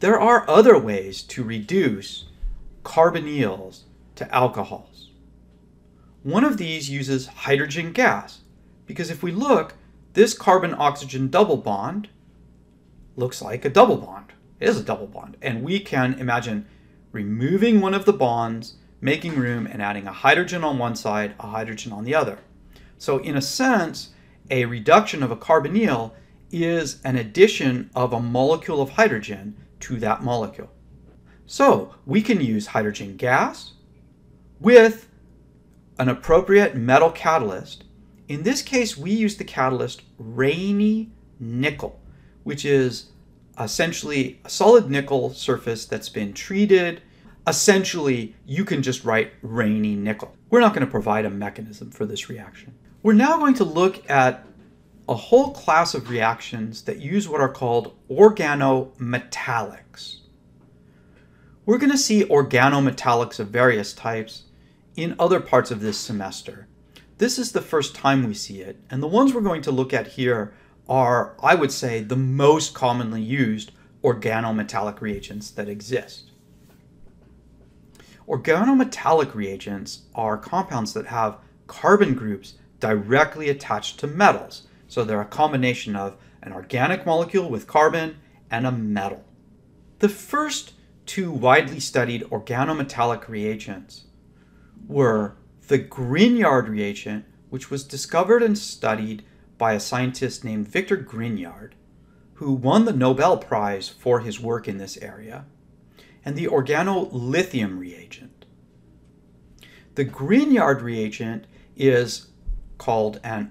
there are other ways to reduce carbonyls to alcohols. One of these uses hydrogen gas, because if we look, this carbon-oxygen double bond looks like a double bond. It is a double bond, and we can imagine removing one of the bonds, making room, and adding a hydrogen on one side, a hydrogen on the other. So in a sense, a reduction of a carbonyl is an addition of a molecule of hydrogen to that molecule. So we can use hydrogen gas with an appropriate metal catalyst. In this case, we use the catalyst Raney nickel, which is essentially a solid nickel surface that's been treated. Essentially, you can just write Raney nickel. We're not going to provide a mechanism for this reaction. We're now going to look at a whole class of reactions that use what are called organometallics. We're going to see organometallics of various types in other parts of this semester. This is the first time we see it, and the ones we're going to look at here are, I would say, the most commonly used organometallic reagents that exist. Organometallic reagents are compounds that have carbon groups directly attached to metals. So they're a combination of an organic molecule with carbon and a metal. The first two widely studied organometallic reagents were the Grignard reagent, which was discovered and studied by a scientist named Victor Grignard, who won the Nobel Prize for his work in this area, and the organolithium reagent. The Grignard reagent is called an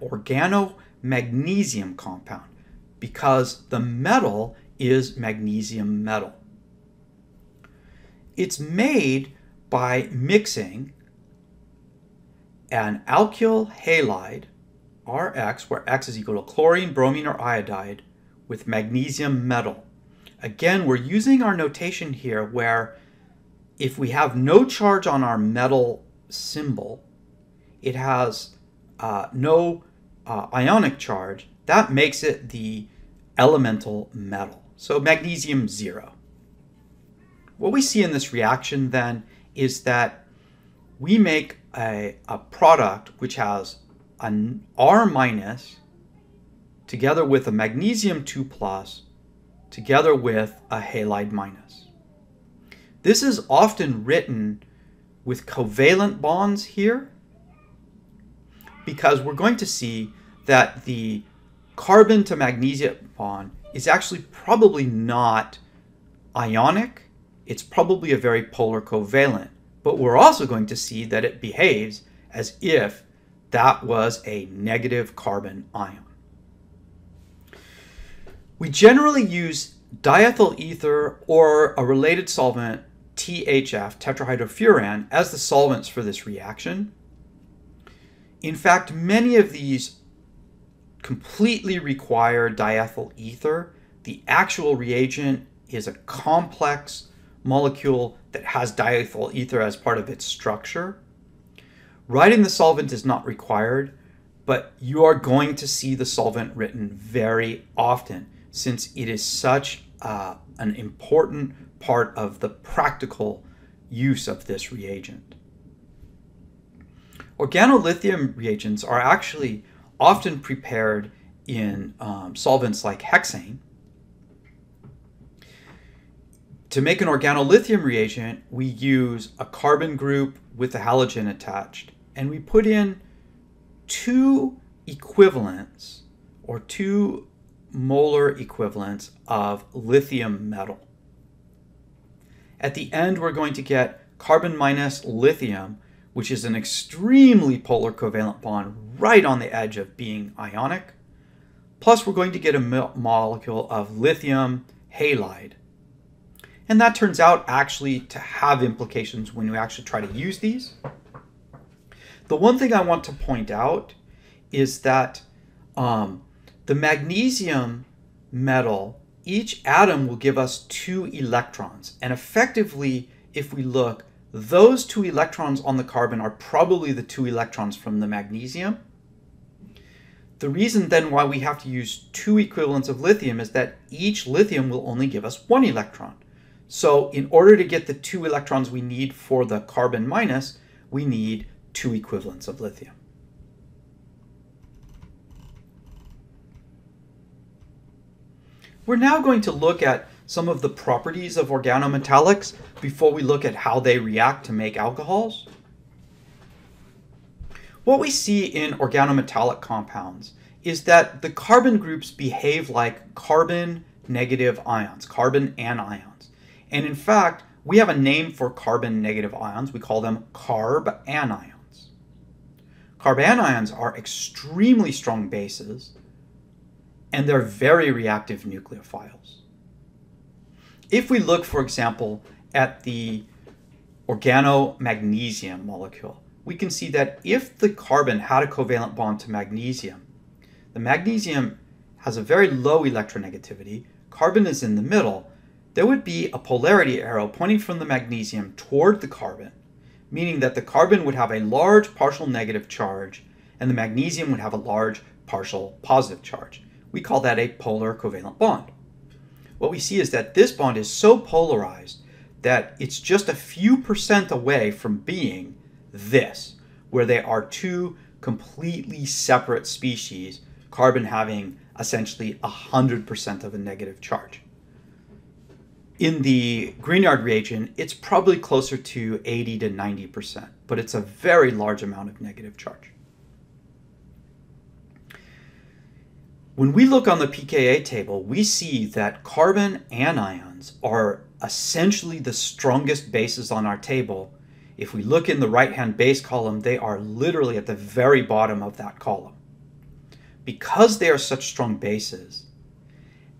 organomagnesium compound because the metal is magnesium metal. It's made by mixing an alkyl halide, Rx, where X is equal to chlorine, bromine, or iodide, with magnesium metal. Again, we're using our notation here where if we have no charge on our metal symbol, it has uh, no uh, ionic charge, that makes it the elemental metal. So magnesium zero. What we see in this reaction then is that we make a, a product which has an R minus together with a magnesium 2 plus together with a halide minus. This is often written with covalent bonds here because we're going to see that the carbon to magnesium bond is actually probably not ionic. It's probably a very polar covalent. But we're also going to see that it behaves as if that was a negative carbon ion. We generally use diethyl ether or a related solvent, THF, tetrahydrofuran, as the solvents for this reaction. In fact, many of these completely require diethyl ether. The actual reagent is a complex molecule that has diethyl ether as part of its structure. Writing the solvent is not required, but you are going to see the solvent written very often since it is such uh, an important part of the practical use of this reagent. Organolithium reagents are actually often prepared in um, solvents like hexane. To make an organolithium reagent, we use a carbon group with a halogen attached, and we put in two equivalents or two molar equivalents of lithium metal. At the end, we're going to get carbon minus lithium, which is an extremely polar covalent bond right on the edge of being ionic. Plus, we're going to get a molecule of lithium halide. And that turns out actually to have implications when you actually try to use these. The one thing I want to point out is that um, the magnesium metal, each atom will give us two electrons. And effectively, if we look, those two electrons on the carbon are probably the two electrons from the magnesium. The reason then why we have to use two equivalents of lithium is that each lithium will only give us one electron. So in order to get the two electrons we need for the carbon minus, we need two equivalents of lithium. We're now going to look at some of the properties of organometallics before we look at how they react to make alcohols. What we see in organometallic compounds is that the carbon groups behave like carbon negative ions, carbon anions. And in fact, we have a name for carbon negative ions. We call them carbanions. Carb anions are extremely strong bases, and they're very reactive nucleophiles. If we look, for example, at the organomagnesium molecule, we can see that if the carbon had a covalent bond to magnesium, the magnesium has a very low electronegativity, carbon is in the middle, there would be a polarity arrow pointing from the magnesium toward the carbon, meaning that the carbon would have a large partial negative charge and the magnesium would have a large partial positive charge. We call that a polar covalent bond. What we see is that this bond is so polarized that it's just a few percent away from being this, where they are two completely separate species, carbon having essentially 100% of a negative charge. In the Grignard reagent, it's probably closer to 80 to 90%, but it's a very large amount of negative charge. When we look on the pKa table, we see that carbon anions are essentially the strongest bases on our table. If we look in the right-hand base column, they are literally at the very bottom of that column. Because they are such strong bases,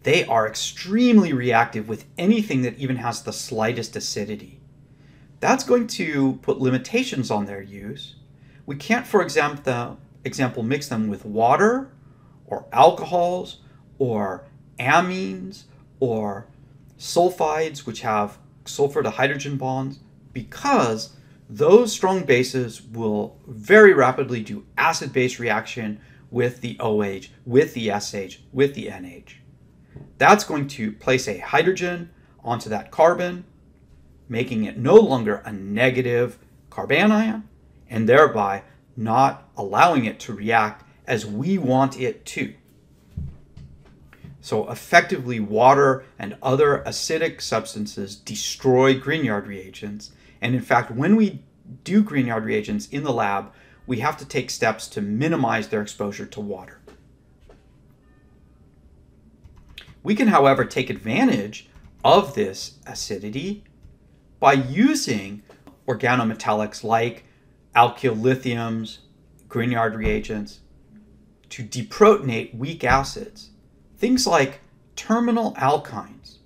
they are extremely reactive with anything that even has the slightest acidity. That's going to put limitations on their use. We can't, for example, example mix them with water or alcohols or amines or sulfides, which have sulfur to hydrogen bonds, because those strong bases will very rapidly do acid-base reaction with the OH, with the SH, with the NH. That's going to place a hydrogen onto that carbon, making it no longer a negative carbanion, and thereby not allowing it to react as we want it to. So effectively, water and other acidic substances destroy Grignard reagents. And in fact, when we do Grignard reagents in the lab, we have to take steps to minimize their exposure to water. We can, however, take advantage of this acidity by using organometallics like alkyl lithiums, Grignard reagents, to deprotonate weak acids. Things like terminal alkynes.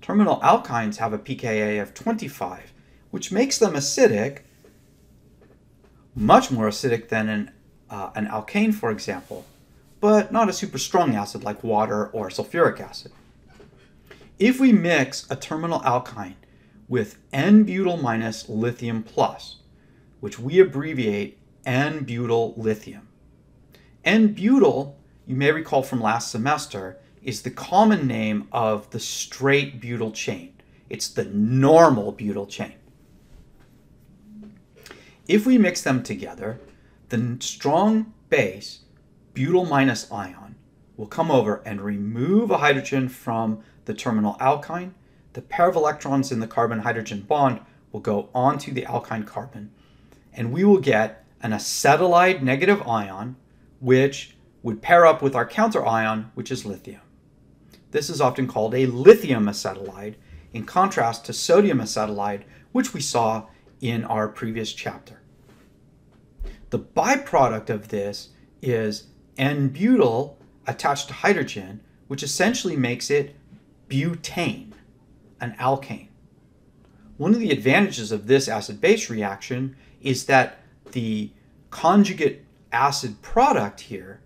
Terminal alkynes have a pKa of 25, which makes them acidic, much more acidic than an, uh, an alkane, for example, but not a super strong acid like water or sulfuric acid. If we mix a terminal alkyne with N-butyl minus lithium plus, which we abbreviate N-butyl lithium, N-butyl, you may recall from last semester, is the common name of the straight butyl chain. It's the normal butyl chain. If we mix them together, the strong base, butyl minus ion, will come over and remove a hydrogen from the terminal alkyne. The pair of electrons in the carbon-hydrogen bond will go onto the alkyne carbon, and we will get an acetylide negative ion which would pair up with our counter ion, which is lithium. This is often called a lithium acetylide, in contrast to sodium acetylide, which we saw in our previous chapter. The byproduct of this is N-butyl attached to hydrogen, which essentially makes it butane, an alkane. One of the advantages of this acid-base reaction is that the conjugate acid product here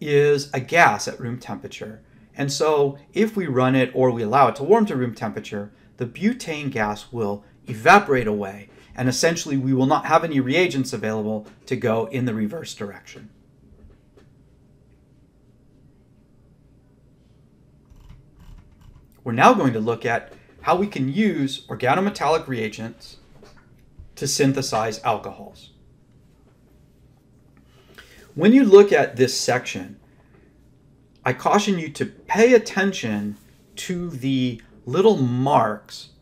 is a gas at room temperature. And so if we run it or we allow it to warm to room temperature, the butane gas will evaporate away and essentially we will not have any reagents available to go in the reverse direction. We're now going to look at how we can use organometallic reagents to synthesize alcohols. When you look at this section, I caution you to pay attention to the little marks,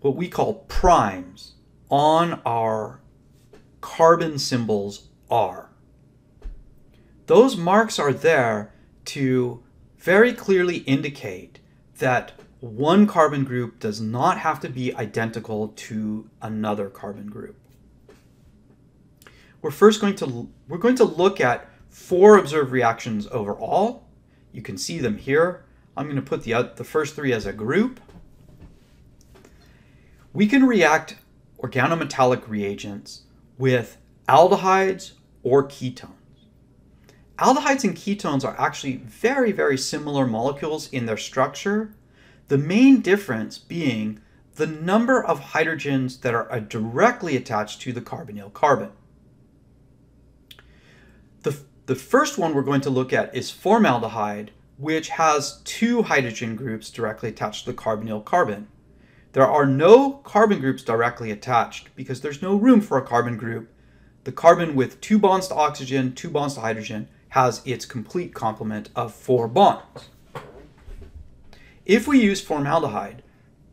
what we call primes, on our carbon symbols R. Those marks are there to very clearly indicate that one carbon group does not have to be identical to another carbon group. We're first going to we're going to look at four observed reactions overall. You can see them here. I'm going to put the, the first three as a group. We can react organometallic reagents with aldehydes or ketones. Aldehydes and ketones are actually very, very similar molecules in their structure, the main difference being the number of hydrogens that are uh, directly attached to the carbonyl carbon. The, the first one we're going to look at is formaldehyde, which has two hydrogen groups directly attached to the carbonyl carbon. There are no carbon groups directly attached because there's no room for a carbon group. The carbon with two bonds to oxygen, two bonds to hydrogen, has its complete complement of four bonds. If we use formaldehyde,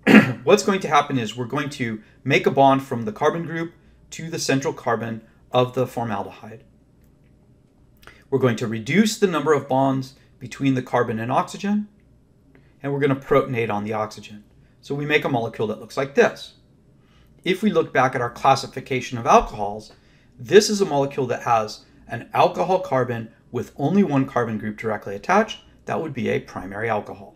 what's going to happen is we're going to make a bond from the carbon group to the central carbon of the formaldehyde. We're going to reduce the number of bonds between the carbon and oxygen, and we're going to protonate on the oxygen. So we make a molecule that looks like this. If we look back at our classification of alcohols, this is a molecule that has an alcohol carbon with only one carbon group directly attached. That would be a primary alcohol.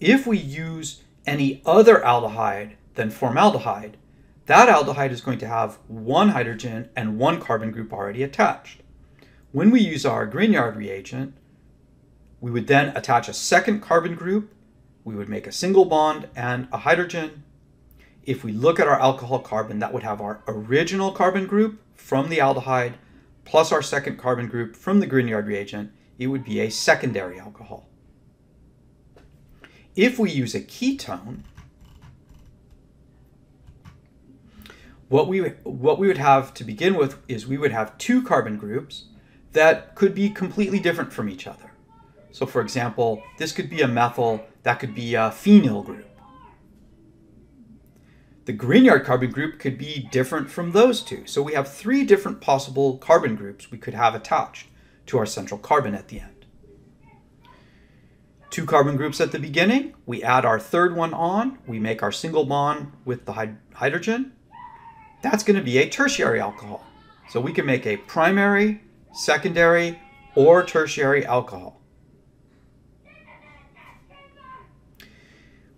If we use any other aldehyde than formaldehyde, that aldehyde is going to have one hydrogen and one carbon group already attached. When we use our Grignard reagent, we would then attach a second carbon group, we would make a single bond and a hydrogen. If we look at our alcohol carbon, that would have our original carbon group from the aldehyde plus our second carbon group from the Grignard reagent, it would be a secondary alcohol. If we use a ketone, what we, what we would have to begin with is we would have two carbon groups that could be completely different from each other. So for example, this could be a methyl, that could be a phenyl group. The Grignard carbon group could be different from those two. So we have three different possible carbon groups we could have attached to our central carbon at the end two carbon groups at the beginning. We add our third one on. We make our single bond with the hydrogen. That's going to be a tertiary alcohol. So we can make a primary, secondary, or tertiary alcohol.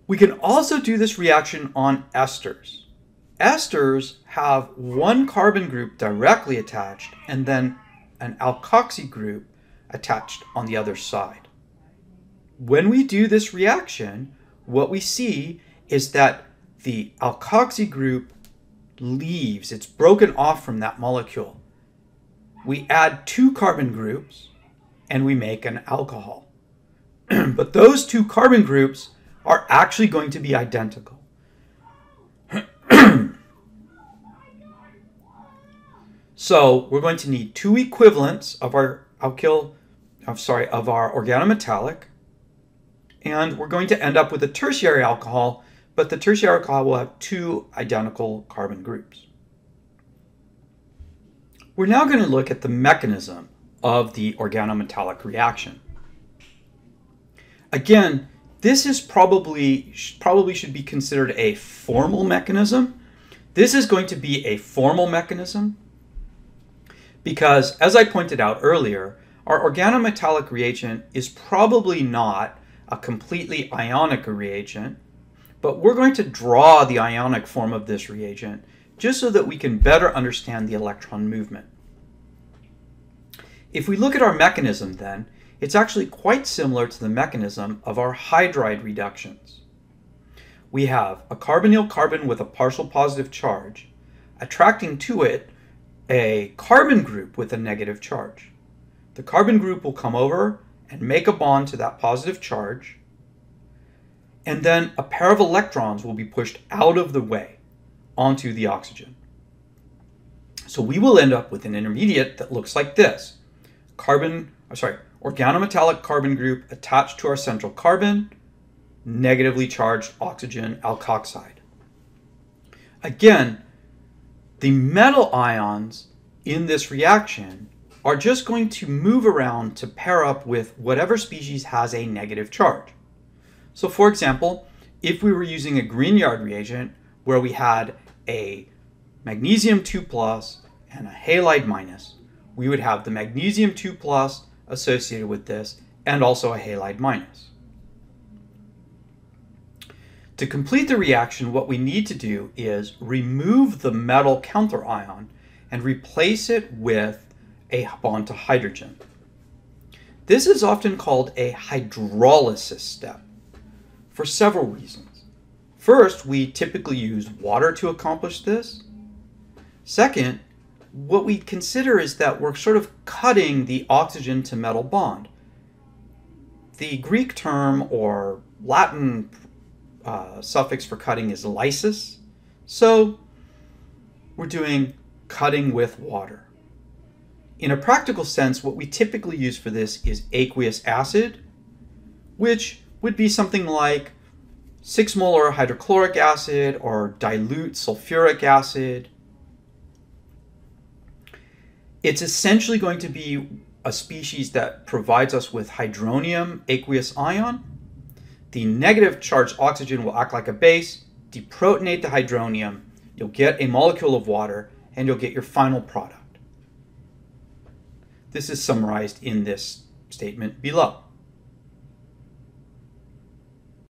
We can also do this reaction on esters. Esters have one carbon group directly attached and then an alkoxy group attached on the other side when we do this reaction, what we see is that the alkoxy group leaves, it's broken off from that molecule. We add two carbon groups and we make an alcohol. but those two carbon groups are actually going to be identical. so we're going to need two equivalents of our alkyl, I'm sorry, of our organometallic and we're going to end up with a tertiary alcohol, but the tertiary alcohol will have two identical carbon groups. We're now going to look at the mechanism of the organometallic reaction. Again, this is probably, probably should be considered a formal mechanism. This is going to be a formal mechanism because, as I pointed out earlier, our organometallic reagent is probably not a completely ionic reagent, but we're going to draw the ionic form of this reagent just so that we can better understand the electron movement. If we look at our mechanism then, it's actually quite similar to the mechanism of our hydride reductions. We have a carbonyl carbon with a partial positive charge, attracting to it a carbon group with a negative charge. The carbon group will come over and make a bond to that positive charge. and then a pair of electrons will be pushed out of the way onto the oxygen. So we will end up with an intermediate that looks like this. Carbon, or sorry, organometallic carbon group attached to our central carbon, negatively charged oxygen alkoxide. Again, the metal ions in this reaction are just going to move around to pair up with whatever species has a negative charge. So for example, if we were using a Grignard reagent where we had a magnesium 2 plus and a halide minus, we would have the magnesium 2 plus associated with this and also a halide minus. To complete the reaction, what we need to do is remove the metal counter ion and replace it with a bond to hydrogen. This is often called a hydrolysis step for several reasons. First, we typically use water to accomplish this. Second, what we consider is that we're sort of cutting the oxygen to metal bond. The Greek term or Latin uh, suffix for cutting is lysis. So we're doing cutting with water. In a practical sense, what we typically use for this is aqueous acid, which would be something like 6 molar hydrochloric acid or dilute sulfuric acid. It's essentially going to be a species that provides us with hydronium aqueous ion the negative charged oxygen will act like a base, deprotonate the hydronium, you'll get a molecule of water, and you'll get your final product. This is summarized in this statement below.